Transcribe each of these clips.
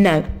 No.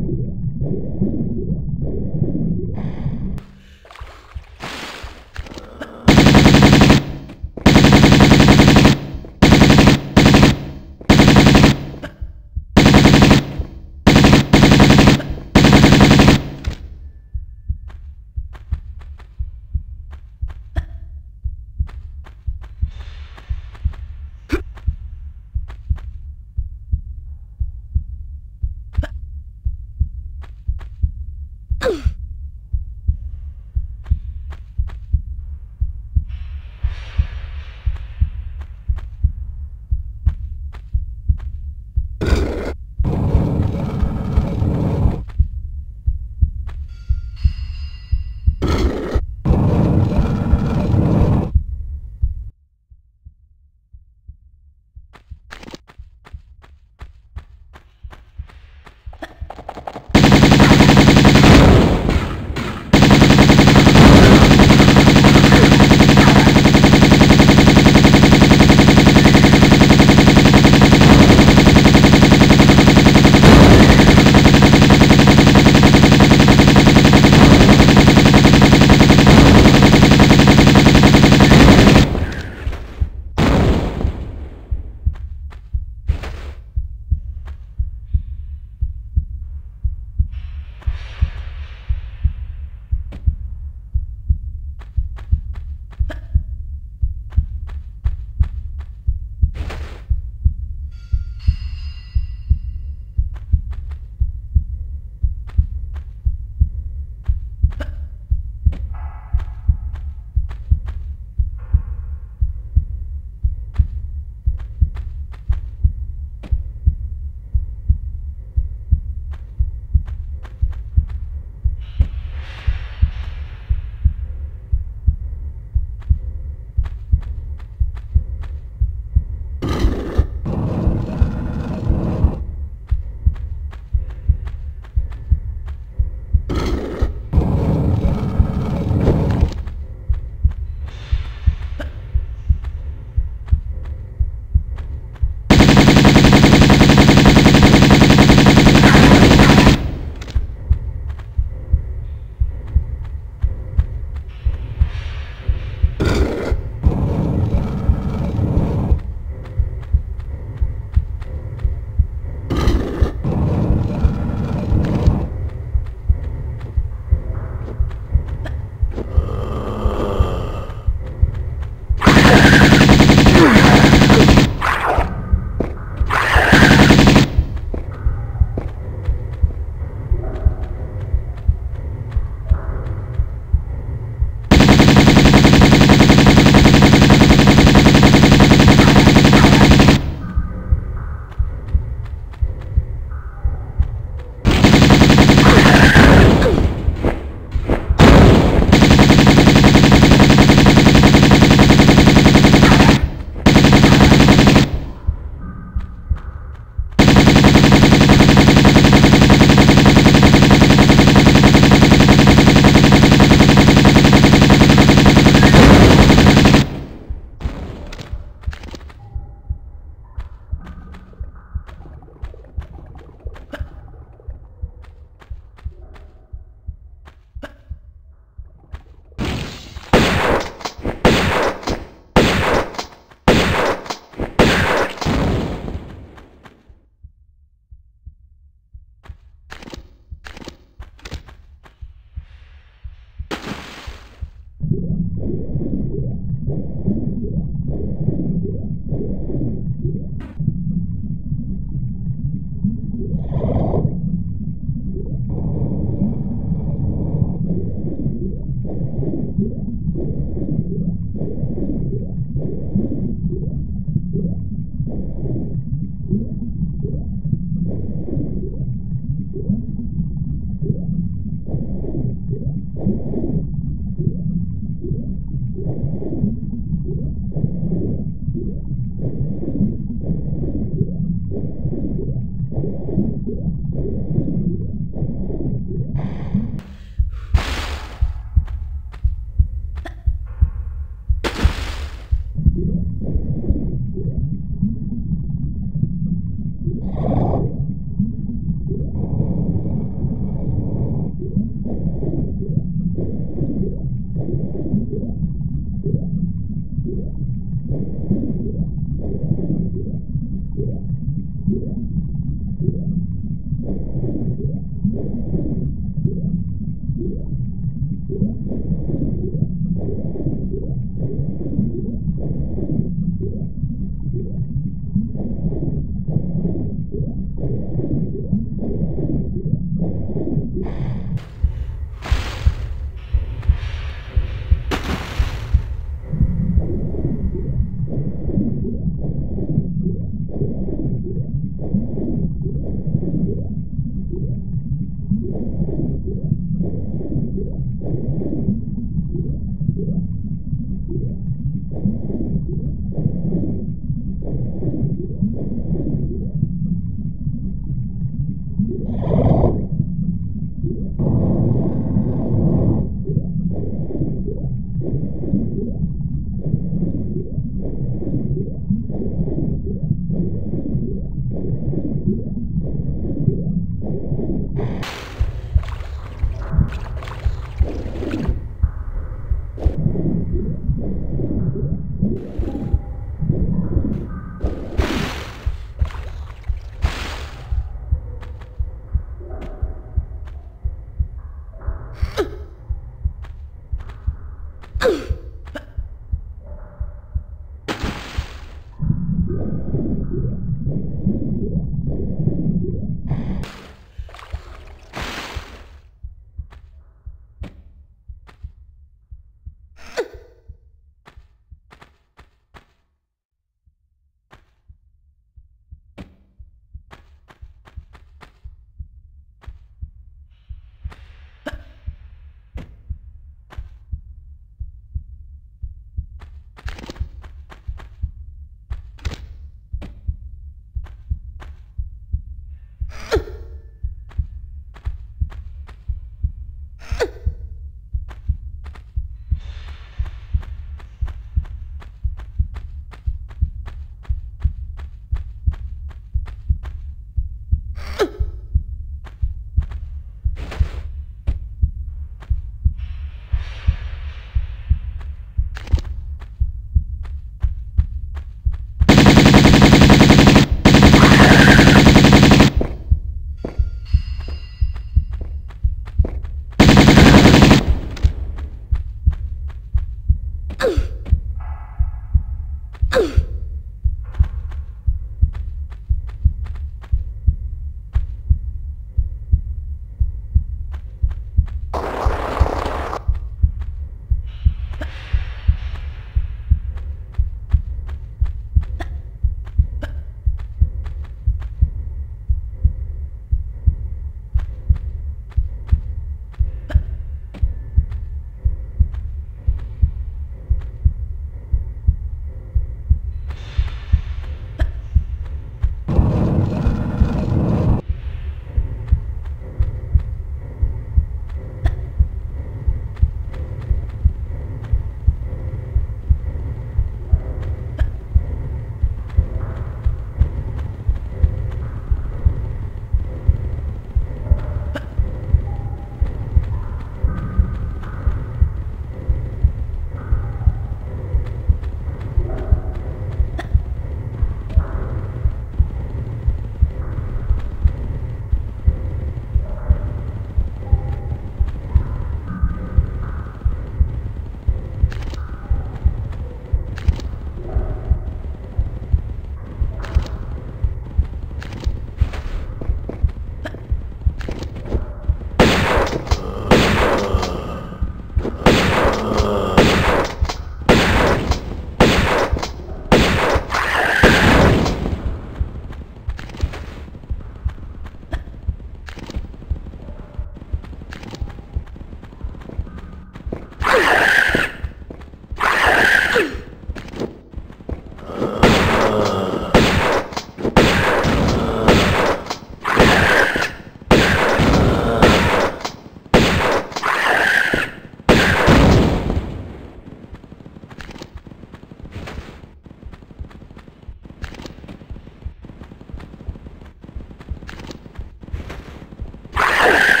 ఆ